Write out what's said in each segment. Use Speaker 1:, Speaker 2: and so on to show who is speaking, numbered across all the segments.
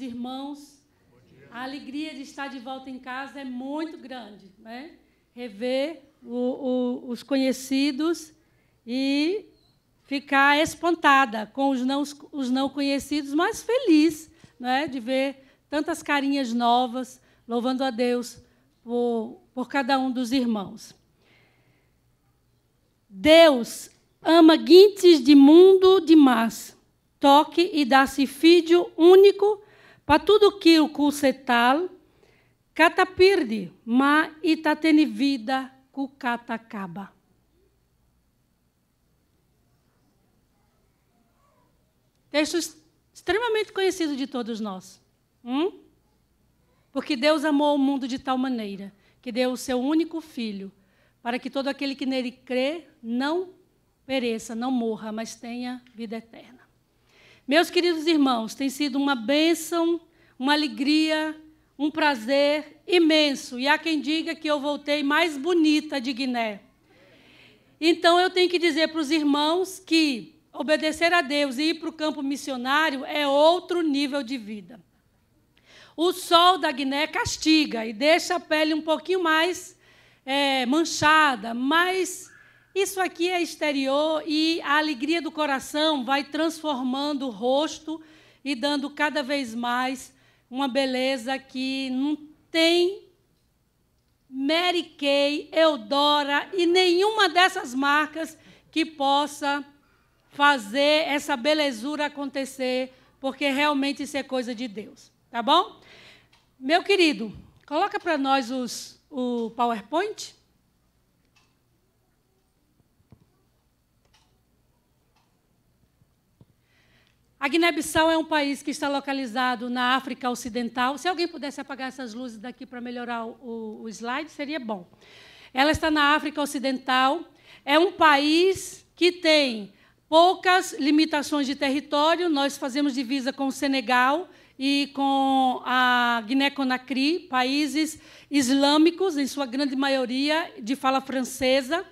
Speaker 1: irmãos. A alegria de estar de volta em casa é muito grande, né? Rever o, o, os conhecidos e ficar espantada com os não, os não conhecidos, mas feliz né, de ver tantas carinhas novas, louvando a Deus por, por cada um dos irmãos. Deus ama guintes de mundo demais, toque e dá-se filho único para tudo que o cusetal, catapirde, ma itatene vida cu catacaba. Texto extremamente conhecido de todos nós. Hum? Porque Deus amou o mundo de tal maneira que deu o seu único filho, para que todo aquele que nele crê não pereça, não morra, mas tenha vida eterna. Meus queridos irmãos, tem sido uma bênção, uma alegria, um prazer imenso. E há quem diga que eu voltei mais bonita de Guiné. Então eu tenho que dizer para os irmãos que obedecer a Deus e ir para o campo missionário é outro nível de vida. O sol da Guiné castiga e deixa a pele um pouquinho mais é, manchada, mas isso aqui é exterior e a alegria do coração vai transformando o rosto e dando cada vez mais uma beleza que não tem Mary Kay, Eudora e nenhuma dessas marcas que possa fazer essa belezura acontecer, porque realmente isso é coisa de Deus. Tá bom? Meu querido, coloca para nós os, o PowerPoint. A Guiné-Bissau é um país que está localizado na África Ocidental. Se alguém pudesse apagar essas luzes daqui para melhorar o, o slide, seria bom. Ela está na África Ocidental. É um país que tem poucas limitações de território. Nós fazemos divisa com o Senegal e com a Guiné-Conakry, países islâmicos, em sua grande maioria, de fala francesa.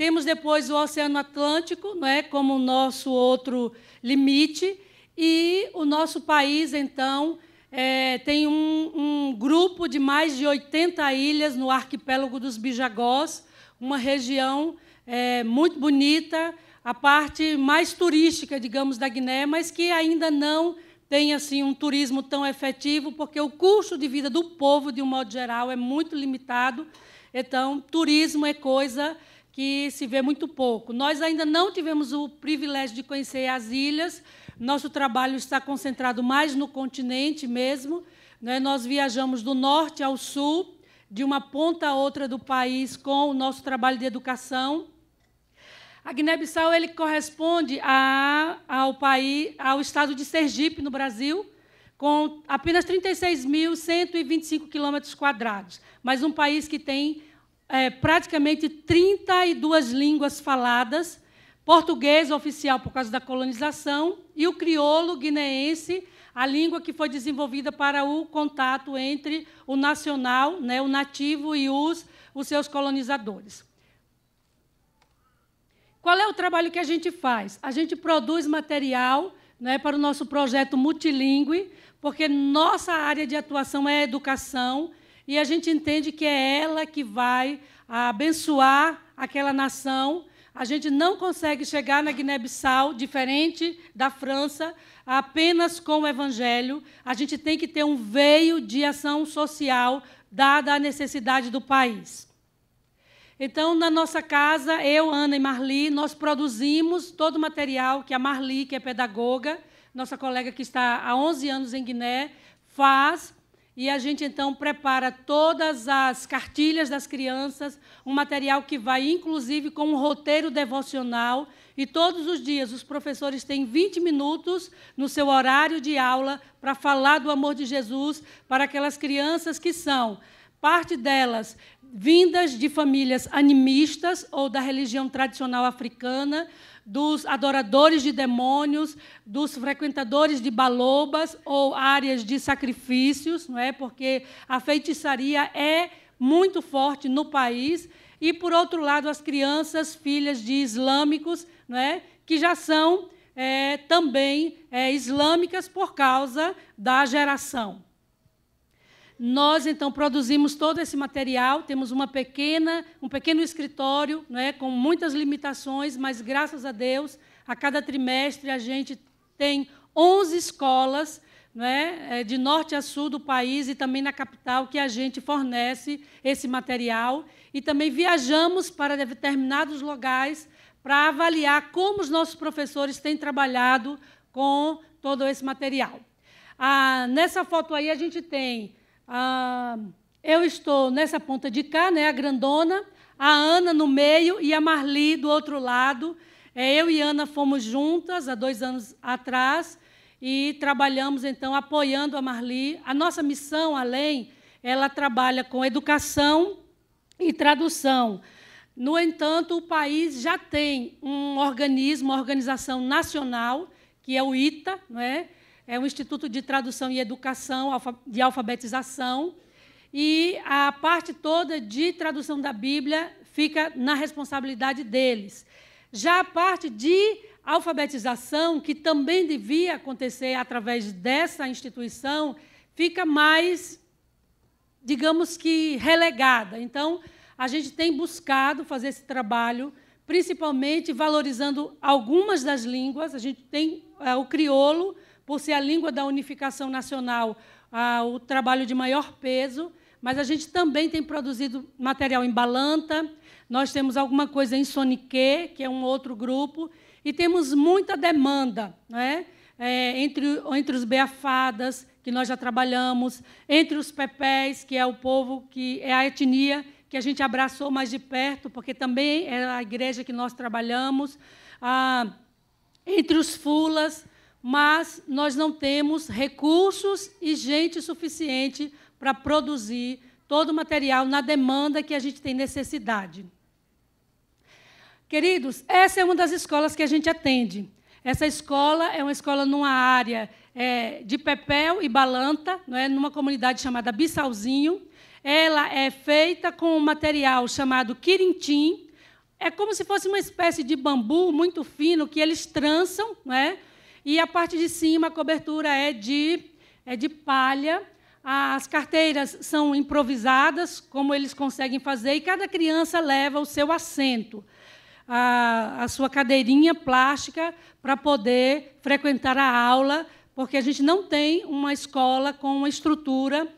Speaker 1: Temos depois o Oceano Atlântico, não é, como nosso outro limite, e o nosso país, então, é, tem um, um, grupo de mais de 80 ilhas no arquipélago dos Bijagós, uma região é, muito bonita, a parte mais turística, digamos, da Guiné, mas que ainda não tem assim um turismo tão efetivo, porque o custo de vida do povo, de um modo geral, é muito limitado. Então, turismo é coisa que se vê muito pouco. Nós ainda não tivemos o privilégio de conhecer as ilhas. Nosso trabalho está concentrado mais no continente mesmo. Né? Nós viajamos do norte ao sul, de uma ponta a outra do país, com o nosso trabalho de educação. A Guiné-Bissau ele corresponde a, ao país, ao estado de Sergipe, no Brasil, com apenas 36.125 quilômetros quadrados, mas um país que tem é, praticamente 32 línguas faladas, português oficial por causa da colonização e o crioulo guineense, a língua que foi desenvolvida para o contato entre o nacional, né, o nativo e os, os seus colonizadores. Qual é o trabalho que a gente faz? A gente produz material né, para o nosso projeto multilingüe, porque nossa área de atuação é educação e a gente entende que é ela que vai abençoar aquela nação. A gente não consegue chegar na Guiné-Bissau, diferente da França, apenas com o Evangelho. A gente tem que ter um veio de ação social, dada a necessidade do país. Então, na nossa casa, eu, Ana e Marli, nós produzimos todo o material que a Marli, que é pedagoga, nossa colega que está há 11 anos em Guiné, faz. E a gente, então, prepara todas as cartilhas das crianças, um material que vai, inclusive, com um roteiro devocional. E todos os dias os professores têm 20 minutos no seu horário de aula para falar do amor de Jesus para aquelas crianças que são, parte delas, vindas de famílias animistas ou da religião tradicional africana, dos adoradores de demônios, dos frequentadores de balobas ou áreas de sacrifícios, não é? Porque a feitiçaria é muito forte no país e por outro lado as crianças filhas de islâmicos, não é? Que já são é, também é, islâmicas por causa da geração. Nós, então, produzimos todo esse material, temos uma pequena, um pequeno escritório, né, com muitas limitações, mas, graças a Deus, a cada trimestre a gente tem 11 escolas né, de norte a sul do país e também na capital que a gente fornece esse material. E também viajamos para determinados locais para avaliar como os nossos professores têm trabalhado com todo esse material. Ah, nessa foto aí a gente tem ah, eu estou nessa ponta de cá, né, a grandona, a Ana no meio e a Marli do outro lado. É, eu e Ana fomos juntas há dois anos atrás e trabalhamos, então, apoiando a Marli. A nossa missão, além, ela trabalha com educação e tradução. No entanto, o país já tem um organismo, uma organização nacional, que é o ITA, não é? É o Instituto de Tradução e Educação de Alfabetização, e a parte toda de tradução da Bíblia fica na responsabilidade deles. Já a parte de alfabetização, que também devia acontecer através dessa instituição, fica mais, digamos que, relegada. Então, a gente tem buscado fazer esse trabalho, principalmente valorizando algumas das línguas. A gente tem é, o crioulo, por ser a língua da unificação nacional, o trabalho de maior peso, mas a gente também tem produzido material em Balanta, nós temos alguma coisa em Sonique, que é um outro grupo, e temos muita demanda, né? É, entre, entre os beafadas, que nós já trabalhamos, entre os pepés, que é o povo, que é a etnia que a gente abraçou mais de perto, porque também é a igreja que nós trabalhamos, ah, entre os fulas, mas nós não temos recursos e gente suficiente para produzir todo o material na demanda que a gente tem necessidade. Queridos, essa é uma das escolas que a gente atende. Essa escola é uma escola numa área é, de Pepel e Balanta, não é, numa comunidade chamada Bissalzinho. Ela é feita com um material chamado quirintim. É como se fosse uma espécie de bambu muito fino que eles trançam, não é? E a parte de cima, a cobertura é de, é de palha. As carteiras são improvisadas, como eles conseguem fazer, e cada criança leva o seu assento, a, a sua cadeirinha plástica, para poder frequentar a aula, porque a gente não tem uma escola com uma estrutura.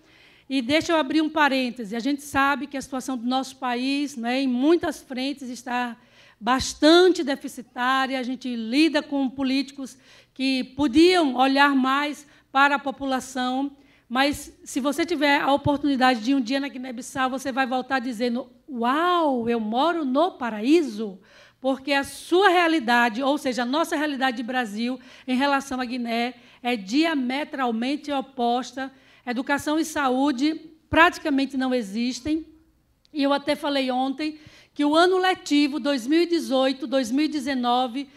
Speaker 1: E deixa eu abrir um parêntese: a gente sabe que a situação do nosso país, né, em muitas frentes, está bastante deficitária. A gente lida com políticos que podiam olhar mais para a população, mas se você tiver a oportunidade de um dia na Guiné-Bissau, você vai voltar dizendo: Uau, eu moro no paraíso! Porque a sua realidade, ou seja, a nossa realidade de Brasil em relação à Guiné, é diametralmente oposta. Educação e saúde praticamente não existem. E eu até falei ontem que o ano letivo 2018-2019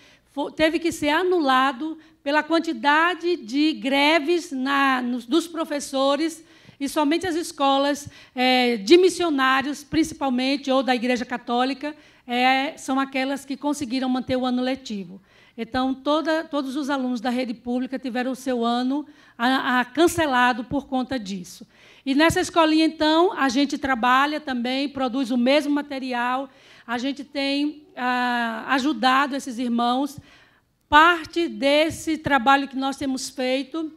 Speaker 1: teve que ser anulado pela quantidade de greves na, nos, dos professores e somente as escolas é, de missionários, principalmente, ou da Igreja Católica, é, são aquelas que conseguiram manter o ano letivo. Então, toda, todos os alunos da rede pública tiveram o seu ano a, a, cancelado por conta disso. E nessa escolinha, então, a gente trabalha também, produz o mesmo material, a gente tem ah, ajudado esses irmãos. Parte desse trabalho que nós temos feito,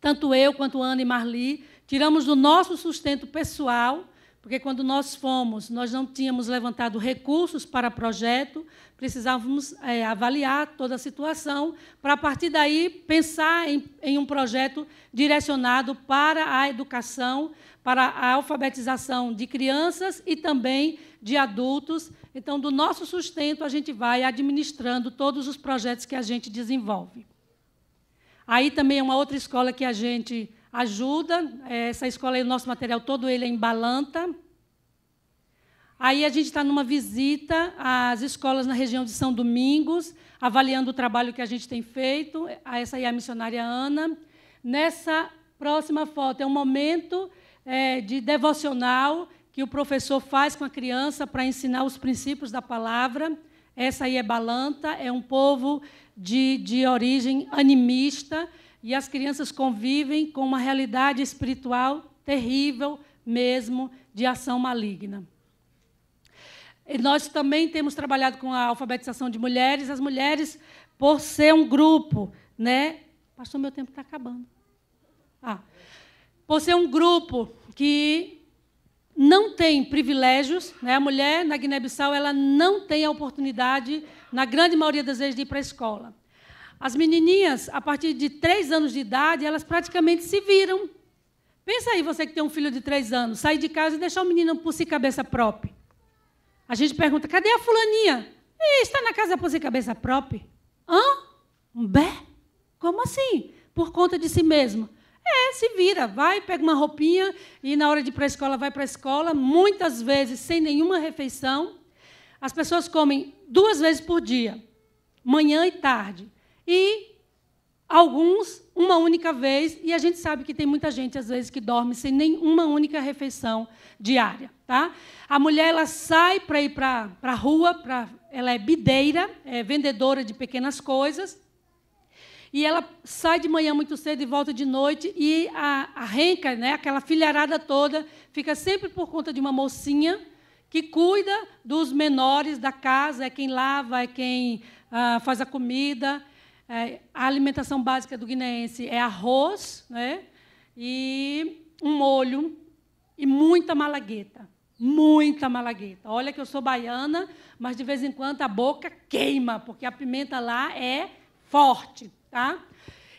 Speaker 1: tanto eu quanto Ana e Marli, tiramos do nosso sustento pessoal, porque quando nós fomos, nós não tínhamos levantado recursos para projeto, precisávamos é, avaliar toda a situação, para a partir daí pensar em, em um projeto direcionado para a educação, para a alfabetização de crianças e também de adultos. Então, do nosso sustento, a gente vai administrando todos os projetos que a gente desenvolve. Aí também é uma outra escola que a gente ajuda. Essa escola, o nosso material todo ele é em Balanta. Aí a gente está numa visita às escolas na região de São Domingos, avaliando o trabalho que a gente tem feito. Essa aí é a missionária Ana. Nessa próxima foto é um momento é, de devocional que o professor faz com a criança para ensinar os princípios da palavra. essa aí é Balanta, é um povo de, de origem animista, e as crianças convivem com uma realidade espiritual terrível mesmo de ação maligna. Nós também temos trabalhado com a alfabetização de mulheres. As mulheres, por ser um grupo, né? Pastor, meu tempo está acabando. Ah, por ser um grupo que não tem privilégios, né? a mulher na Guiné-Bissau ela não tem a oportunidade, na grande maioria das vezes, de ir para a escola. As menininhas, a partir de três anos de idade, elas praticamente se viram. Pensa aí, você que tem um filho de três anos, sair de casa e deixar o menino por si cabeça própria. A gente pergunta, cadê a fulaninha? E está na casa por si cabeça própria. Hã? Um bé? Como assim? Por conta de si mesma. É, se vira, vai, pega uma roupinha e na hora de ir para a escola vai para a escola, muitas vezes sem nenhuma refeição. As pessoas comem duas vezes por dia, manhã e tarde. E alguns uma única vez, e a gente sabe que tem muita gente às vezes que dorme sem nenhuma única refeição diária, tá? A mulher ela sai para ir para a rua, pra, ela é bideira, é vendedora de pequenas coisas. E ela sai de manhã muito cedo e volta de noite, e a, a renca, né, aquela filharada toda, fica sempre por conta de uma mocinha que cuida dos menores da casa, é quem lava, é quem ah, faz a comida. É, a alimentação básica do guineense é arroz né, e um molho e muita malagueta. Muita malagueta. Olha que eu sou baiana, mas de vez em quando a boca queima, porque a pimenta lá é forte. Tá?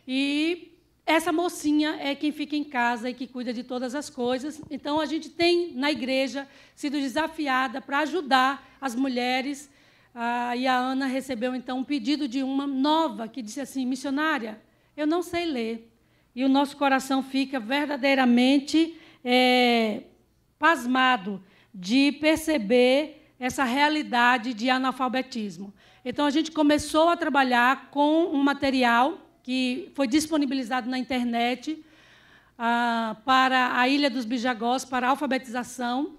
Speaker 1: E essa mocinha é quem fica em casa e que cuida de todas as coisas. Então, a gente tem, na igreja, sido desafiada para ajudar as mulheres. Ah, e a Ana recebeu, então, um pedido de uma nova, que disse assim: missionária, eu não sei ler. E o nosso coração fica verdadeiramente é, pasmado de perceber essa realidade de analfabetismo. Então, a gente começou a trabalhar com um material que foi disponibilizado na internet ah, para a Ilha dos Bijagós, para a alfabetização.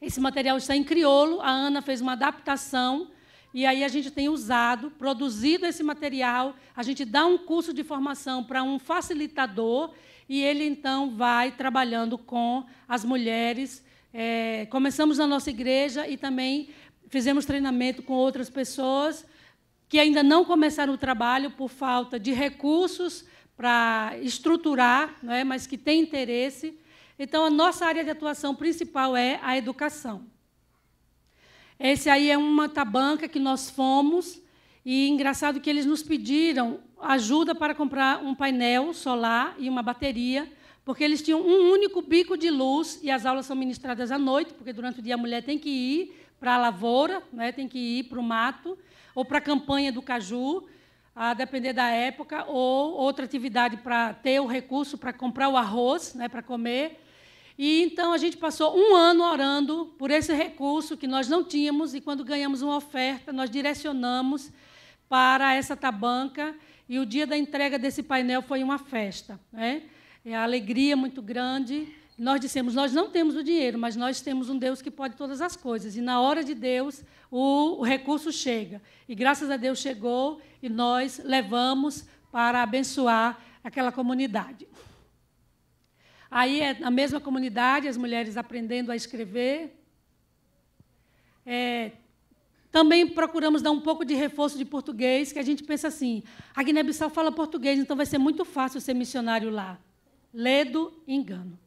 Speaker 1: Esse material está em crioulo, a Ana fez uma adaptação, e aí a gente tem usado, produzido esse material, a gente dá um curso de formação para um facilitador, e ele, então, vai trabalhando com as mulheres. É, começamos na nossa igreja e também fizemos treinamento com outras pessoas que ainda não começaram o trabalho por falta de recursos para estruturar, não é? mas que têm interesse. Então, a nossa área de atuação principal é a educação. Esse aí é uma tabanca que nós fomos, e engraçado que eles nos pediram ajuda para comprar um painel solar e uma bateria, porque eles tinham um único bico de luz, e as aulas são ministradas à noite, porque durante o dia a mulher tem que ir para a lavoura, né, tem que ir para o mato, ou para a campanha do caju, a depender da época, ou outra atividade para ter o recurso para comprar o arroz, né, para comer. E então a gente passou um ano orando por esse recurso que nós não tínhamos, e quando ganhamos uma oferta, nós direcionamos para essa tabanca, e o dia da entrega desse painel foi uma festa. Né? É a alegria muito grande. Nós dissemos: nós não temos o dinheiro, mas nós temos um Deus que pode todas as coisas. E na hora de Deus, o, o recurso chega. E graças a Deus chegou e nós levamos para abençoar aquela comunidade. Aí, é na mesma comunidade, as mulheres aprendendo a escrever. É, também procuramos dar um pouco de reforço de português, que a gente pensa assim: a Guiné-Bissau fala português, então vai ser muito fácil ser missionário lá. Ledo, engano.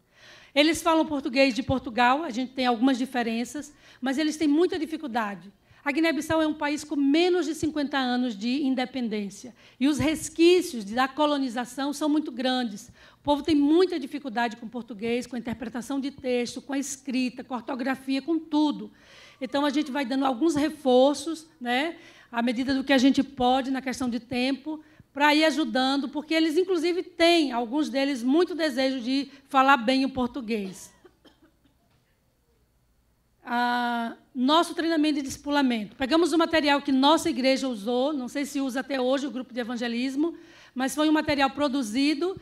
Speaker 1: Eles falam português de Portugal, a gente tem algumas diferenças, mas eles têm muita dificuldade. A Guiné-Bissau é um país com menos de 50 anos de independência. E os resquícios da colonização são muito grandes. O povo tem muita dificuldade com português, com a interpretação de texto, com a escrita, com a ortografia, com tudo. Então, a gente vai dando alguns reforços, né, à medida do que a gente pode, na questão de tempo, para ir ajudando, porque eles, inclusive, têm, alguns deles, muito desejo de falar bem o português. Ah, nosso treinamento de discipulamento. Pegamos o material que nossa igreja usou, não sei se usa até hoje o grupo de evangelismo, mas foi um material produzido,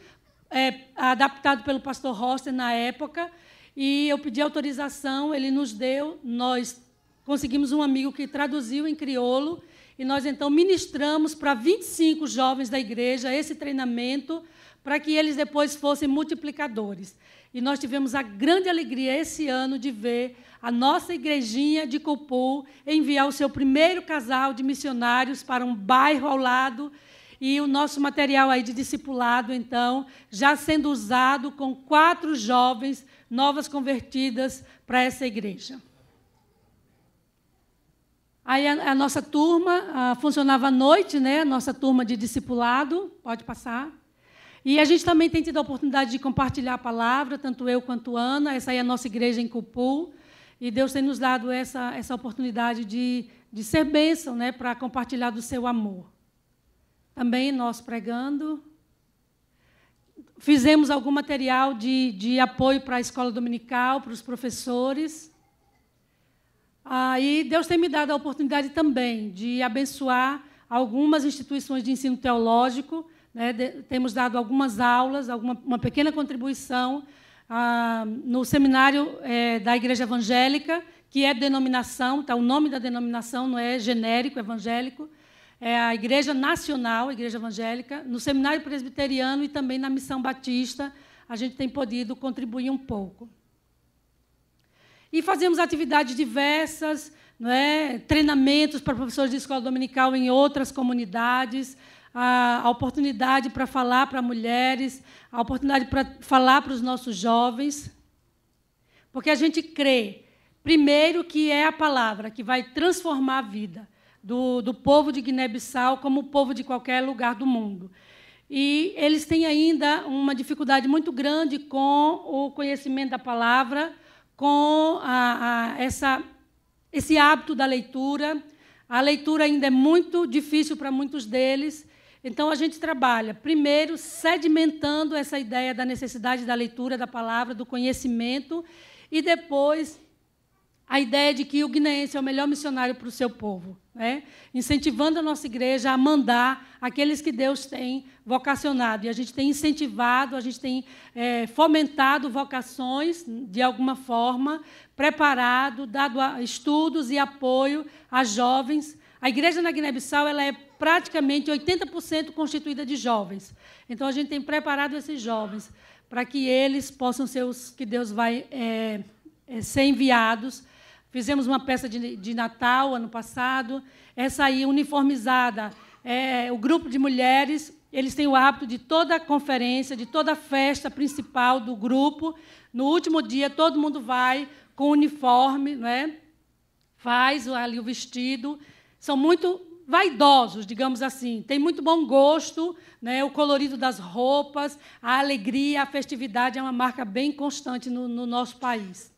Speaker 1: é, adaptado pelo pastor Roster na época, e eu pedi autorização, ele nos deu, nós conseguimos um amigo que traduziu em crioulo e nós então ministramos para 25 jovens da igreja esse treinamento para que eles depois fossem multiplicadores. E nós tivemos a grande alegria esse ano de ver a nossa igrejinha de Copul enviar o seu primeiro casal de missionários para um bairro ao lado e o nosso material aí de discipulado, então, já sendo usado com quatro jovens novas convertidas para essa igreja. Aí a, a nossa turma a, funcionava à noite, né? A nossa turma de discipulado, pode passar. E a gente também tem tido a oportunidade de compartilhar a palavra, tanto eu quanto Ana. Essa aí é a nossa igreja em Cupul. E Deus tem nos dado essa, essa oportunidade de, de ser bênção né, para compartilhar do seu amor. Também nós pregando. Fizemos algum material de, de apoio para a escola dominical, para os professores. Aí Deus tem me dado a oportunidade também de abençoar algumas instituições de ensino teológico. Né? De, temos dado algumas aulas, alguma, uma pequena contribuição ah, no seminário é, da Igreja Evangélica, que é denominação, tá? o nome da denominação não é genérico, evangélico, é a Igreja Nacional, Igreja Evangélica, no Seminário Presbiteriano e também na Missão Batista, a gente tem podido contribuir um pouco. E fazemos atividades diversas, é? treinamentos para professores de escola dominical em outras comunidades, a oportunidade para falar para mulheres, a oportunidade para falar para os nossos jovens, porque a gente crê, primeiro, que é a palavra que vai transformar a vida do, do povo de Guiné-Bissau como o povo de qualquer lugar do mundo. E eles têm ainda uma dificuldade muito grande com o conhecimento da palavra, com a, a, essa, esse hábito da leitura. A leitura ainda é muito difícil para muitos deles. Então, a gente trabalha, primeiro, sedimentando essa ideia da necessidade da leitura da palavra, do conhecimento, e depois a ideia de que o guineense é o melhor missionário para o seu povo, né? incentivando a nossa igreja a mandar aqueles que Deus tem vocacionado. E a gente tem incentivado, a gente tem é, fomentado vocações, de alguma forma, preparado, dado estudos e apoio a jovens. A igreja na Guiné-Bissau ela é praticamente 80% constituída de jovens. Então, a gente tem preparado esses jovens para que eles possam ser os que Deus vai é, é, ser enviados Fizemos uma peça de, de Natal ano passado, essa aí uniformizada. É, o grupo de mulheres, eles têm o hábito de toda a conferência, de toda a festa principal do grupo. No último dia, todo mundo vai com uniforme, né? faz ali o vestido. São muito vaidosos, digamos assim. Tem muito bom gosto, né? o colorido das roupas, a alegria, a festividade é uma marca bem constante no, no nosso país.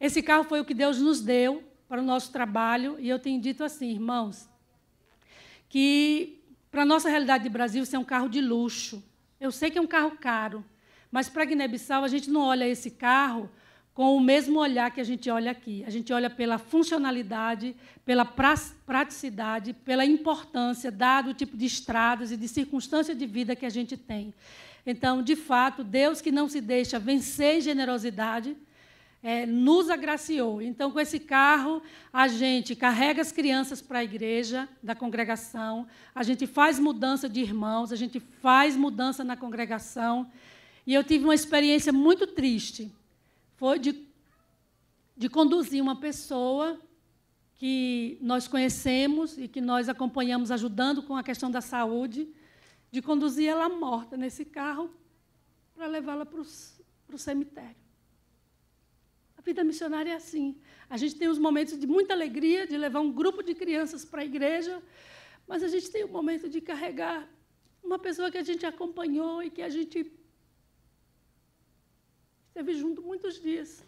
Speaker 1: Esse carro foi o que Deus nos deu para o nosso trabalho, e eu tenho dito assim, irmãos, que para a nossa realidade de Brasil, isso é um carro de luxo. Eu sei que é um carro caro, mas para Guiné-Bissau, a gente não olha esse carro com o mesmo olhar que a gente olha aqui. A gente olha pela funcionalidade, pela praticidade, pela importância, dado o tipo de estradas e de circunstância de vida que a gente tem. Então, de fato, Deus que não se deixa vencer em generosidade, é, nos agraciou. Então, com esse carro, a gente carrega as crianças para a igreja da congregação, a gente faz mudança de irmãos, a gente faz mudança na congregação. E eu tive uma experiência muito triste. Foi de, de conduzir uma pessoa que nós conhecemos e que nós acompanhamos ajudando com a questão da saúde, de conduzir ela morta nesse carro para levá-la para o cemitério. A vida missionária é assim. A gente tem os momentos de muita alegria de levar um grupo de crianças para a igreja, mas a gente tem o momento de carregar uma pessoa que a gente acompanhou e que a gente esteve junto muitos dias.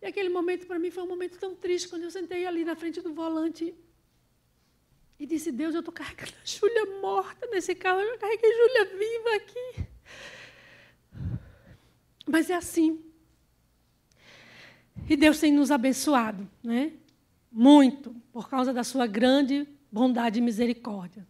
Speaker 1: E aquele momento para mim foi um momento tão triste quando eu sentei ali na frente do volante e disse: Deus, eu estou carregando a Júlia morta nesse carro, eu carreguei Júlia viva aqui. Mas é assim. E Deus tem nos abençoado, né? Muito, por causa da sua grande bondade e misericórdia.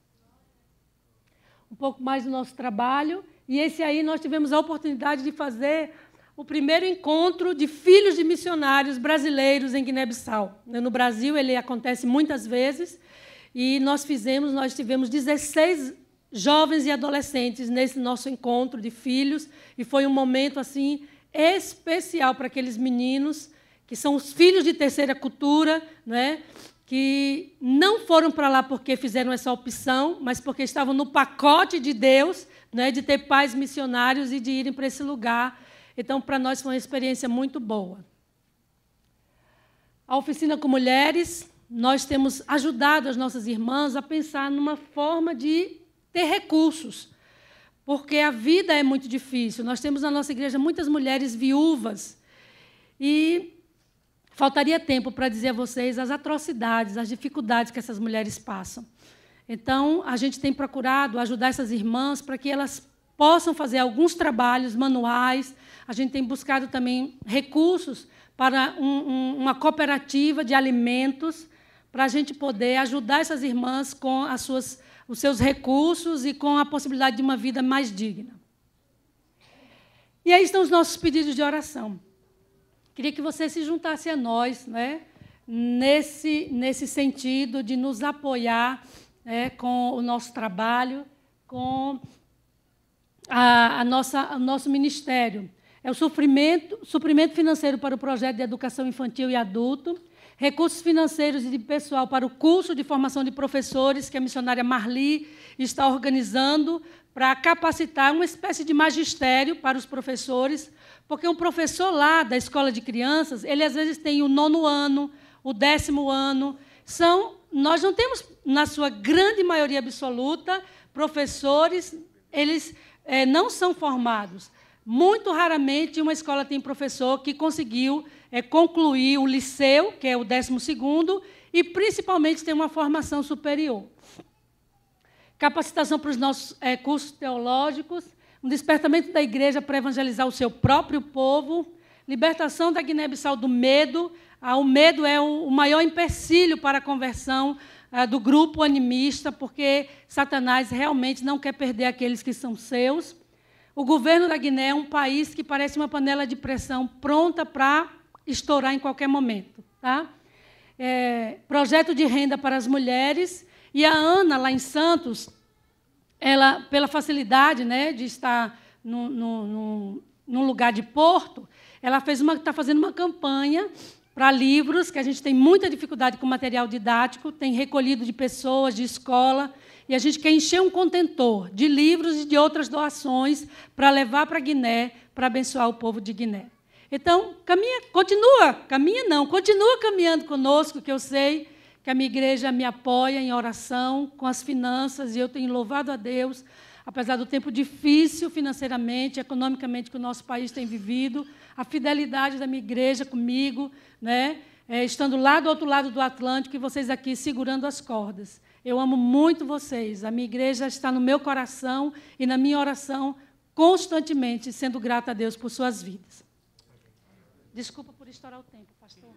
Speaker 1: Um pouco mais do nosso trabalho, e esse aí nós tivemos a oportunidade de fazer o primeiro encontro de filhos de missionários brasileiros em Guiné-Bissau. No Brasil, ele acontece muitas vezes, e nós fizemos, nós tivemos 16 jovens e adolescentes nesse nosso encontro de filhos, e foi um momento assim especial para aqueles meninos que são os filhos de terceira cultura, né? que não foram para lá porque fizeram essa opção, mas porque estavam no pacote de Deus, né? de ter pais missionários e de irem para esse lugar. Então, para nós foi uma experiência muito boa. A oficina com mulheres, nós temos ajudado as nossas irmãs a pensar numa forma de ter recursos, porque a vida é muito difícil. Nós temos na nossa igreja muitas mulheres viúvas e faltaria tempo para dizer a vocês as atrocidades, as dificuldades que essas mulheres passam. Então, a gente tem procurado ajudar essas irmãs para que elas possam fazer alguns trabalhos manuais. A gente tem buscado também recursos para um, um, uma cooperativa de alimentos, para a gente poder ajudar essas irmãs com as suas os seus recursos e com a possibilidade de uma vida mais digna. E aí estão os nossos pedidos de oração. Queria que você se juntasse a nós, né, nesse, nesse sentido de nos apoiar né, com o nosso trabalho, com a, a nossa, o nosso ministério. É o suprimento, suprimento financeiro para o projeto de educação infantil e adulto, recursos financeiros e de pessoal para o curso de formação de professores que a missionária Marli está organizando para capacitar uma espécie de magistério para os professores, porque um professor lá da escola de crianças, ele às vezes tem o nono ano, o décimo ano, são nós não temos na sua grande maioria absoluta professores, eles é, não são formados. Muito raramente uma escola tem professor que conseguiu é, concluir o liceu, que é o 12 e principalmente tem uma formação superior. Capacitação para os nossos é, cursos teológicos, um despertamento da igreja para evangelizar o seu próprio povo, libertação da Guiné-Bissau do medo. Ah, o medo é o maior empecilho para a conversão ah, do grupo animista, porque Satanás realmente não quer perder aqueles que são seus. O governo da Guiné é um país que parece uma panela de pressão pronta para estourar em qualquer momento. Tá? É, projeto de renda para as mulheres. E a Ana, lá em Santos, ela, pela facilidade né, de estar no, num lugar de porto, ela está fazendo uma campanha para livros, que a gente tem muita dificuldade com material didático, tem recolhido de pessoas, de escola, e a gente quer encher um contentor de livros e de outras doações para levar para Guiné, para abençoar o povo de Guiné. Então, caminha, continua, caminha não, continua caminhando conosco, que eu sei que a minha igreja me apoia em oração, com as finanças, e eu tenho louvado a Deus, apesar do tempo difícil financeiramente, economicamente que o nosso país tem vivido, a fidelidade da minha igreja comigo, né? É, estando lá do outro lado do Atlântico e vocês aqui segurando as cordas. Eu amo muito vocês. A minha igreja está no meu coração e na minha oração constantemente, sendo grata a Deus por suas vidas. Desculpa por estourar o tempo, pastor.